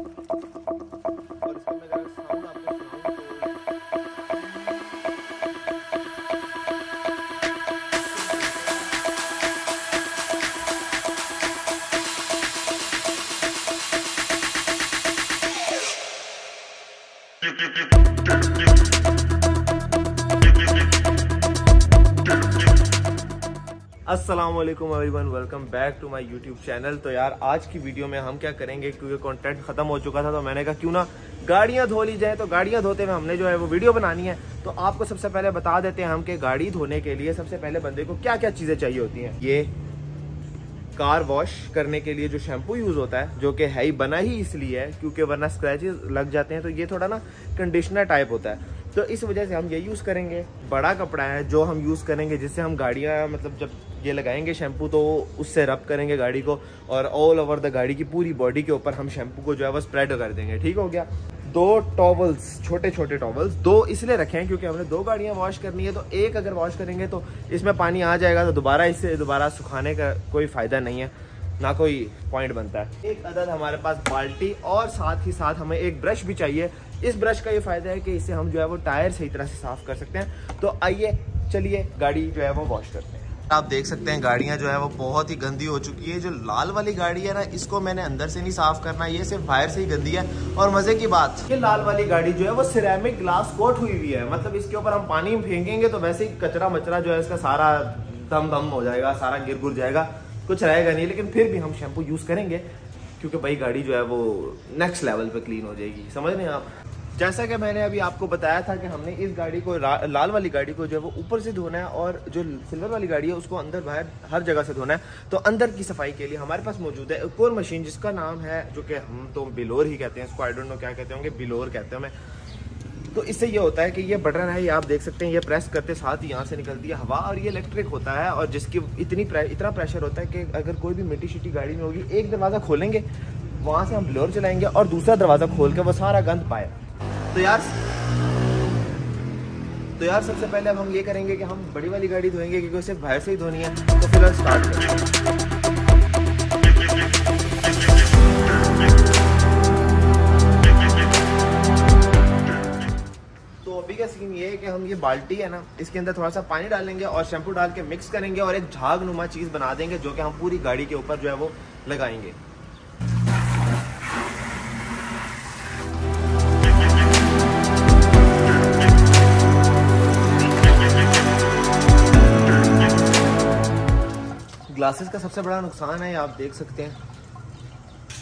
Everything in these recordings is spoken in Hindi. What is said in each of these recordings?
और इसका मैं अगर साउंड अस्सलाम वालेकुम everyone welcome back to my YouTube channel तो यार, आज की वीडियो में हम क्या करेंगे? क्योंकि कंटेंट खत्म हो चुका था तो मैंने कहा, क्यों ना गाड़ियाँ धो ली जाए? तो गाड़ियाँ धोते हुए हमने जो है वो वीडियो बनानी है। तो आपको सबसे पहले बता देते हैं हम कि गाड़ी धोने के लिए सबसे पहले बंदे को क्या क्या चीज़ें चाहिए होती हैं। ये कार वॉश करने के लिए जो शैम्पू यूज़ होता है, जो कि है ही, बना ही इसलिए है, क्योंकि वरना स्क्रैचेस लग जाते हैं। तो ये थोड़ा ना कंडीशनर टाइप होता है। तो इस वजह से हम ये यूज़ करेंगे। बड़ा कपड़ा है, जो हम यूज़ करेंगे, जिससे हम गाड़ियाँ मतलब जब ये लगाएँगे शैम्पू तो उससे रब करेंगे गाड़ी को और ऑल ओवर द गाड़ी की पूरी बॉडी के ऊपर हम शैम्पू को जो है वो स्प्रेड कर देंगे। ठीक हो गया? दो टॉवल्स छोटे छोटे टॉवल्स दो इसलिए रखे हैं क्योंकि हमने दो गाड़ियाँ वॉश करनी है तो एक अगर वॉश करेंगे तो इसमें पानी आ जाएगा तो दोबारा इससे दोबारा सुखाने का कोई फ़ायदा नहीं है। ना कोई पॉइंट बनता है। एक अदद हमारे पास बाल्टी और साथ ही साथ हमें एक ब्रश भी चाहिए। इस ब्रश का ये फ़ायदा है कि इससे हम जो है वो टायर सही तरह से साफ़ कर सकते हैं। तो आइए, चलिए, गाड़ी जो है वो वॉश करते हैं। आप देख सकते हैं गाड़ियाँ जो है वो बहुत ही गंदी हो चुकी है। जो लाल वाली गाड़ी है ना, इसको मैंने अंदर से नहीं साफ़ करना, ये सिर्फ़ बाहर से ही गंदी है। और मज़े की बात, ये लाल वाली गाड़ी जो है वो सिरेमिक ग्लास कोट हुई हुई है। मतलब इसके ऊपर हम पानी फेंकेंगे तो वैसे ही कचरा मचरा जो है इसका सारा दम दम हो जाएगा, सारा गिर गुर जाएगा। कुछ रहेगा नहीं, लेकिन फिर भी हम शैम्पू यूज़ करेंगे, क्योंकि भाई गाड़ी जो है वो नेक्स्ट लेवल पे क्लीन हो जाएगी। समझ रहे हैं आप? जैसा कि मैंने अभी आपको बताया था कि हमने इस गाड़ी को लाल वाली गाड़ी को जो है वो ऊपर से धोना है, और जो सिल्वर वाली गाड़ी है, उसको अंदर बाहर हर जगह से धोना है। तो अंदर की सफ़ाई के लिए हमारे पास मौजूद है एक और मशीन जिसका नाम है, जो कि हम तो बिलोर ही कहते हैं, इसको आई डोंट नो क्या कहते होंगे, बिलोर कहते हैं हमें। तो इससे ये होता है कि ये बटन है ये आप देख सकते हैं ये प्रेस करते साथ ही यहाँ से निकलती है हवा और ये इलेक्ट्रिक होता है और जिसकी इतनी प्रे, इतना प्रेशर होता है कि अगर कोई भी मिट्टी शिट्टी गाड़ी में होगी एक दरवाज़ा खोलेंगे वहाँ से हम ब्लोर चलाएँगे और दूसरा दरवाज़ा खोल के वो सारा गंद पाए। तो यार तो यार सबसे पहले अब हम ये करेंगे कि हम बड़ी वाली गाड़ी धोएँगे क्योंकि सिर्फ़ बाहर से ही धोनी है तो फिर स्टार्ट करेंगे। का सीन ये है कि हम ये बाल्टी है ना, इसके अंदर थोड़ा सा पानी डालेंगे और शैम्पू डाल के मिक्स करेंगे और एक झाग नुमा चीज़ बना देंगे जो कि हम पूरी गाड़ी के ऊपर जो है वो लगाएँगे। ग्लासेस का सबसे बड़ा नुकसान है, आप देख सकते हैं।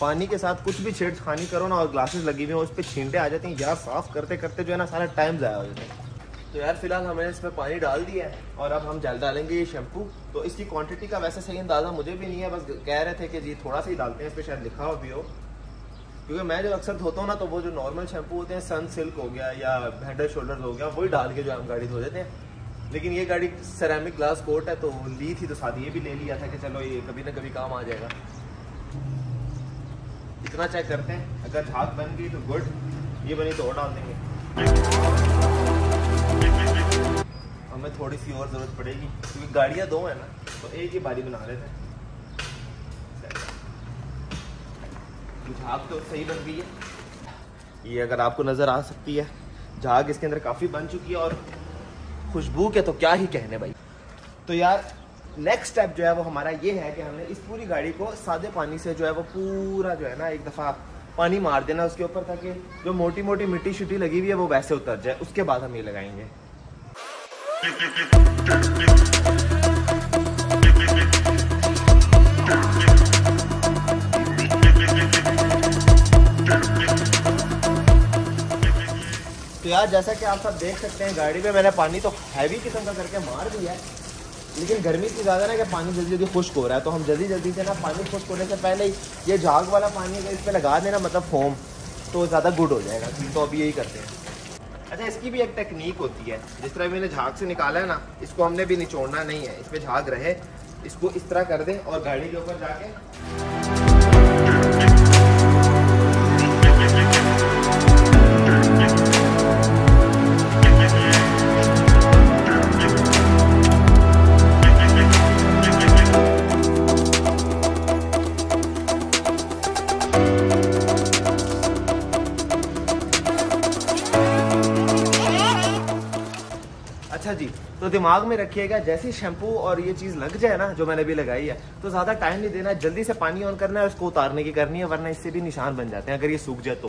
पानी के साथ कुछ भी छेड़खानी करो ना और ग्लासेस लगी हुई हैं, उस पर छींटे आ जाते हैं, यार साफ़ करते करते जो है ना सारा टाइम ज़ाया हो जाता है। तो यार फ़िलहाल हमने इसमें पानी डाल दिया है और अब हम जल डालेंगे ये शैम्पू तो इसकी क्वांटिटी का वैसे सही अंदाज़ा मुझे भी नहीं है, बस कह रहे थे कि जी थोड़ा सा ही डालते हैं इस पर शायद लिखा हो भी हो। क्योंकि मैं जो अक्सर धोता हूँ ना तो वो जो नॉर्मल शैम्पू होते हैं सन सिल्क हो गया या हेड शोल्डर हो गया, वही डाल के जो हम गाड़ी धो देते हैं। लेकिन ये गाड़ी सेरेमिक ग्लास कोट है तो ली थी तो साथ ये भी ले लिया था कि चलो ये कभी ना कभी काम आ जाएगा। इतना चेक करते हैं। अगर झाग बन गई तो गुड, ये बनी तो और डाल देंगे। हमें थोड़ी सी और ज़रूरत पड़ेगी, क्योंकि गाड़ियाँ दो है ना तो एक ही बारी बना रहे थे झाग तो सही बन गई है। ये अगर आपको नज़र आ सकती है, झाग इसके अंदर काफ़ी बन चुकी है और खुशबू के तो क्या ही कहने भाई। तो यार नेक्स्ट स्टेप जो है वो हमारा ये है कि हमने इस पूरी गाड़ी को सादे पानी से जो है वो पूरा जो है ना एक दफ़ा पानी मार देना उसके ऊपर ताकि जो मोटी मोटी मिट्टी शिट्टी लगी हुई है वो वैसे उतर जाए। उसके बाद हम ये लगाएँगे। तो यार जैसा कि आप सब देख सकते हैं, गाड़ी में मैंने पानी तो हैवी किस्म का करके मार दिया है। लेकिन गर्मी इतनी ज़्यादा ना कि पानी जल्दी जल्दी खुश्क हो रहा है तो हम जल्दी जल्दी से ना पानी खुश्क होने से पहले ही ये झाग वाला पानी अगर इस पर लगा देना मतलब फोम तो ज़्यादा गुड हो जाएगा। तो अभी यही करते हैं। अच्छा इसकी भी एक टेक्निक होती है। जिस तरह मैंने झाग से निकाला है ना, इसको हमने भी निचोड़ना नहीं है। इस पर झाग रहे, इसको इस तरह कर दें और गाड़ी के ऊपर जाके दिमाग में रखिएगा, जैसे शैम्पू और ये चीज़ लग जाए ना, जो मैंने अभी लगाई है तो ज़्यादा टाइम नहीं देना, जल्दी से पानी ऑन करना है उसको उतारने की करनी है, वरना इससे भी निशान बन जाते हैं, अगर ये सूख जाए तो।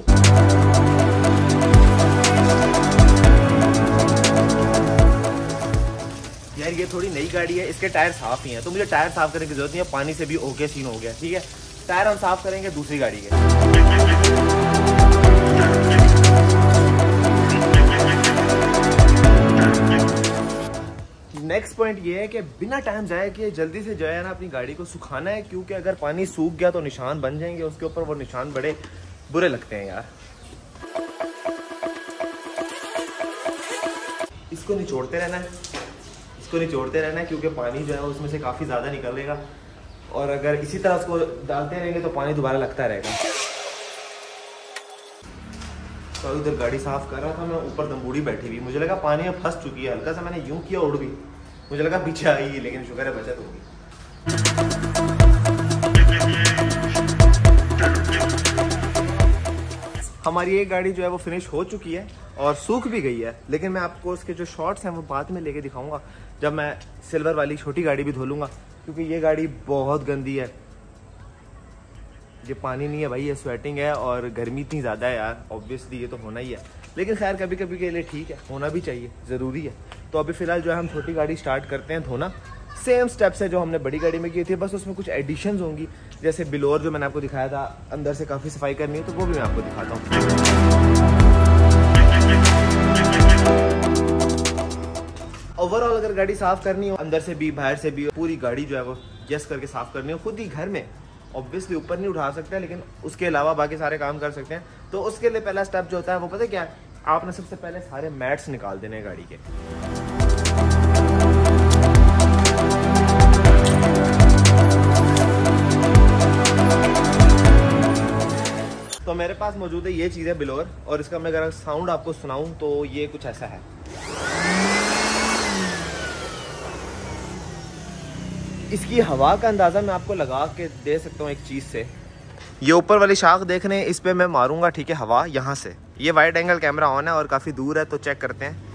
यार, ये थोड़ी नई गाड़ी है, इसके टायर साफ़ ही हैं तो मुझे टायर साफ़ करने की ज़रूरत नहीं है, पानी से भी ओके सीन हो गया, ठीक है? टायर हम साफ़ करेंगे, दूसरी गाड़ी के। नेक्स्ट पॉइंट ये है कि बिना टाइम जाए कि जल्दी से जो है ना अपनी गाड़ी को सुखाना है, क्योंकि अगर पानी सूख गया तो निशान बन जाएँगे, उसके ऊपर वो निशान बड़े बुरे लगते हैं यार। इसको निचोड़ते रहना है। इसको निचोड़ते रहना है, क्योंकि पानी जो है उसमें से काफ़ी ज़्यादा निकलेगा। और अगर इसी तरह उसको डालते रहेंगे तो पानी दोबारा लगता रहेगा। तो उधर गाड़ी साफ़ कर रहा था, मैं ऊपर दम्बूड़ी बैठी हुई। मुझे लगा पानी में फंस चुकी है, हल्का सा मैंने यूँ किया उड़ भी। मुझे लगा पीछे आई है लेकिन शुक्र है बचत होगी हमारी एक गाड़ी जो है वो फिनिश हो चुकी है और सूख भी गई है, लेकिन मैं आपको उसके जो शॉर्ट्स हैं वो बाद में लेके दिखाऊँगा, जब मैं सिल्वर वाली छोटी गाड़ी भी धो लूँगा, क्योंकि ये गाड़ी बहुत गंदी है। ये पानी नहीं है भाई, ये स्वेटिंग है और गर्मी इतनी ज़्यादा है यार ऑब्वियसली ये तो होना ही है। लेकिन खैर कभी कभी के लिए ठीक है, होना भी चाहिए, ज़रूरी है। तो अभी फ़िलहाल जो है, हम छोटी गाड़ी स्टार्ट करते हैं धोना। सेम स्टेप्स है जो हमने बड़ी गाड़ी में की थी, बस उसमें कुछ एडिशन होंगी। जैसे बिलोर जो मैंने आपको दिखाया था, अंदर से काफ़ी सफ़ाई करनी है तो वो भी मैं आपको दिखाता हूँ। ओवरऑल अगर गाड़ी साफ़ करनी हो, अंदर से भी, बाहर से भी पूरी गाड़ी जो है वो यस करके साफ़ करनी हो, खुद ही घर में ऑब्वियसली ऊपर नहीं उठा सकते, लेकिन उसके अलावा बाकी सारे काम कर सकते हैं। तो उसके लिए पहला स्टेप जो होता है, वो पता क्या है? आपने सबसे पहले सारे मैट्स निकाल देने गाड़ी के। तो मेरे पास मौजूद है ये चीज़ है बिलोर, और इसका मैं अगर साउंड आपको सुनाऊं तो ये कुछ ऐसा है। इसकी हवा का अंदाज़ा मैं आपको लगा के दे सकता हूँ एक चीज़ से। ये ऊपर वाली शाख देख रहे हैं इस पर मैं मारूँगा, ठीक है, हवा, यहाँ से। ये वाइड एंगल कैमरा ऑन है और काफ़ी दूर है तो चेक करते हैं।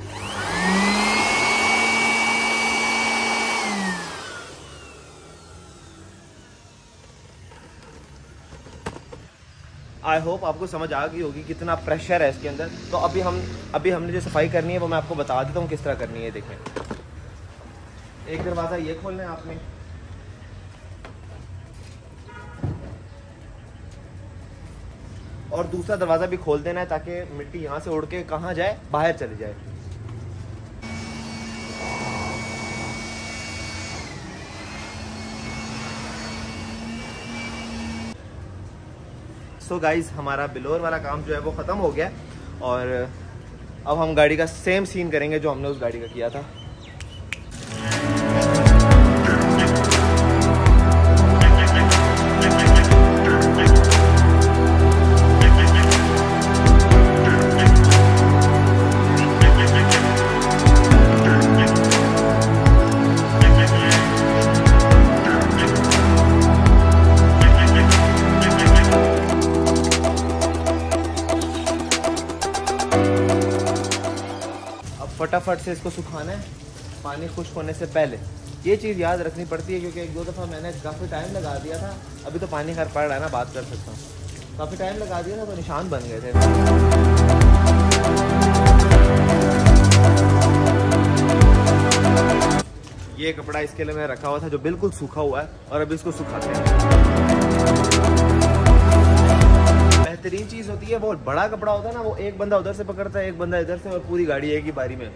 आई होप आपको समझ आ गई होगी कितना प्रेशर है इसके अंदर। तो अभी हम, अभी हमने जो सफ़ाई करनी है, वो मैं आपको बता देता हूँ किस तरह करनी है, देखें। एक दरवाज़ा ये खोलना है आपने। और दूसरा दरवाज़ा भी खोल देना है ताकि मिट्टी यहाँ से उड़ के कहाँ जाए, बाहर चली जाए। सो so गाइज़ हमारा बिलोर वाला काम जो है वो ख़त्म हो गया और अब हम गाड़ी का सेम सीन करेंगे जो हमने उस गाड़ी का किया था। फटाफट से इसको सुखाना है, पानी खुश्क होने से पहले। ये चीज़ याद रखनी पड़ती है क्योंकि एक दो दफ़ा मैंने काफ़ी टाइम लगा दिया था। अभी तो पानी खैर पड़ रहा है ना, बात कर सकता हूँ। काफ़ी टाइम लगा दिया था तो निशान बन गए थे। ये कपड़ा इसके लिए मैं रखा हुआ था जो बिल्कुल सूखा हुआ है और अभी इसको सुखाते हैं। बेहतरीन चीज़ होती है वो बड़ा कपड़ा होता है ना, वो एक बंदा उधर से पकड़ता है, एक बंदा इधर से, और पूरी गाड़ी एक ही बारी में।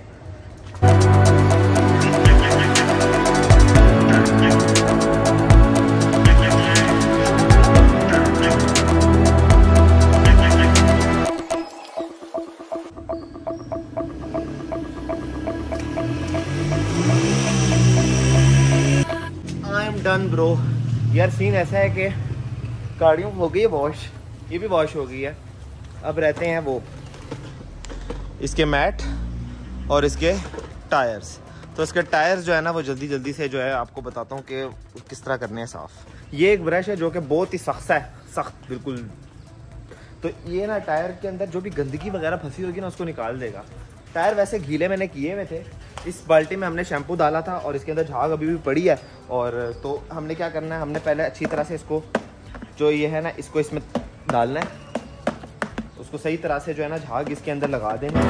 आई एम डन ब्रो यार सीन ऐसा है कि गाड़ियों हो गई है वॉश ये भी वॉश हो गई है। अब रहते हैं वो। इसके मैट और इसके टायर्स। तो इसके टायर्स जो है ना वो जल्दी जल्दी से जो है आपको बताता हूँ कि किस तरह करने हैं साफ़। ये एक ब्रश है जो कि बहुत ही सख्त है। सख्त बिल्कुल। तो ये ना टायर के अंदर जो भी गंदगी वगैरह फंसी होगी ना उसको निकाल देगा। टायर वैसे गीले मैंने किए हुए थे। इस बाल्टी में हमने शैम्पू डाला था और इसके अंदर झाग अभी भी पड़ी है। और तो हमने क्या करना है हमने पहले अच्छी तरह से इसको जो ये है ना इसको इसमें डालना है। उसको सही तरह से जो है ना झाग इसके अंदर लगा देना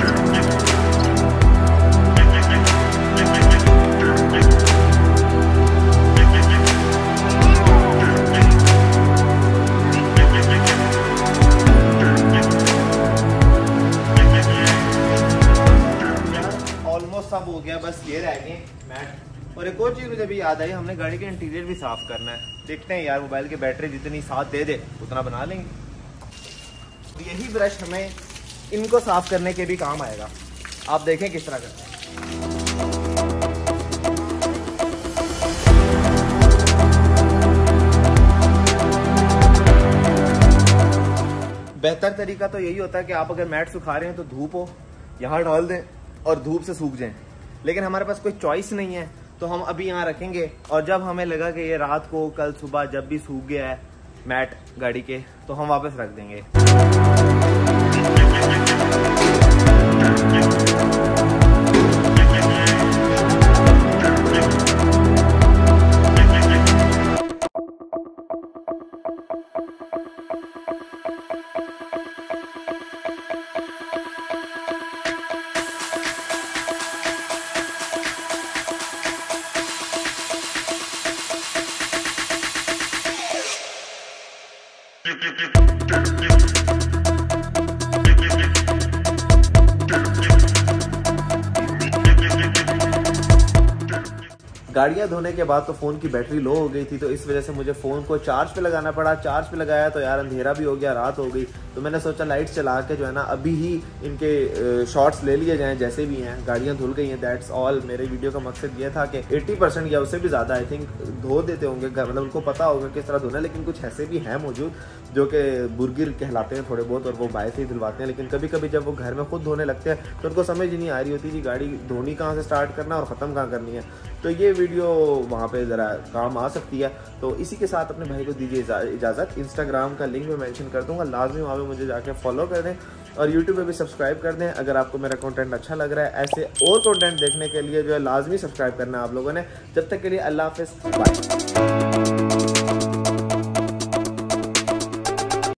सब हो गया, बस ये रह गए मैट और एक और चीज़ मुझे भी याद आई, हमने गाड़ी के इंटीरियर भी साफ़ करना है। देखते हैं यार मोबाइल की बैटरी जितनी साथ दे दे, उतना बना लेंगे। यही ब्रश हमें इनको साफ़ करने के भी काम आएगा। आप देखें किस तरह करते हैं। बेहतर तरीका तो यही होता है कि आप अगर मैट सुखा रहे हैं तो धूप हो, यहाँ डाल दें और धूप से सूख जाएँ। लेकिन हमारे पास कोई चॉइस नहीं है तो हम अभी यहाँ रखेंगे और जब हमें लगा कि ये रात को, कल सुबह जब भी सूख गया है मैट गाड़ी के तो हम वापस रख देंगे। Thank you. गाड़ियाँ धोने के बाद तो फ़ोन की बैटरी लो हो गई थी तो इस वजह से मुझे फ़ोन को चार्ज पे लगाना पड़ा। चार्ज पे लगाया तो यार अंधेरा भी हो गया, रात हो गई। तो मैंने सोचा लाइट्स चला के जो है ना, अभी ही इनके शॉट्स ले लिए जाएँ, जैसे भी हैं, गाड़ियाँ धुल गई हैं दैट्स ऑल मेरे वीडियो का मकसद ये था कि 80 परसेंट या उससे भी ज़्यादा आई थिंक धो देते होंगे मतलब उनको पता होगा किस तरह धोना लेकिन कुछ ऐसे भी हैं मौजूद जो कि बुरगिर कहलाते हैं थोड़े बहुत और वो बाय से ही धुलवाते हैं। लेकिन कभी कभी जब वो घर में खुद धोने लगते हैं तो उनको समझ ही नहीं आ रही होती कि गाड़ी धोनी कहाँ से स्टार्ट करना और ख़त्म कहाँ करनी है। तो ये वीडियो वहाँ पे ज़रा काम आ सकती है। तो इसी के साथ अपने भाई को दीजिए इजाज़त। इंस्टाग्राम का लिंक मैं मेंशन कर दूँगा। लाजमी वहाँ पे मुझे जाके फॉलो कर दें और यूट्यूब पे भी सब्सक्राइब कर दें। अगर आपको मेरा कंटेंट अच्छा लग रहा है, ऐसे और कंटेंट देखने के लिए जो है, लाजमी सब्सक्राइब करना आप लोगों ने। जब तक के लिए अल्लाह हाफिज़।